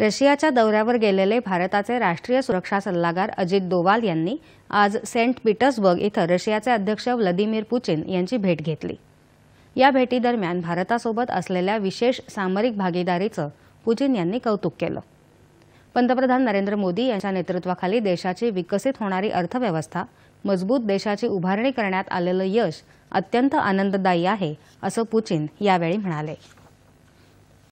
रशियाच्या दौऱ्यावर गेलेले भारताचे राष्ट्रीय सुरक्षा सल्लागार अजित दोवाल यांनी आज सेंट पीटर्सबर्ग इथं रशियाचे अध्यक्ष व्लादिमीर पुचिन यांची भेट घेतली. या भेटीदरम्यान भारतासोबत असलेल्या विशेष सामरिक भागीदारीचं पुचिन यांनी कौतुक केलं. पंतप्रधान नरेंद्र मोदी यांच्या नेतृत्वाखाली देशाची विकसित होणारी अर्थव्यवस्था मजबूत देशाची उभारणी करण्यात आलेलं यश अत्यंत आनंददायी आहे असं पुचिन यावेळी म्हणाले.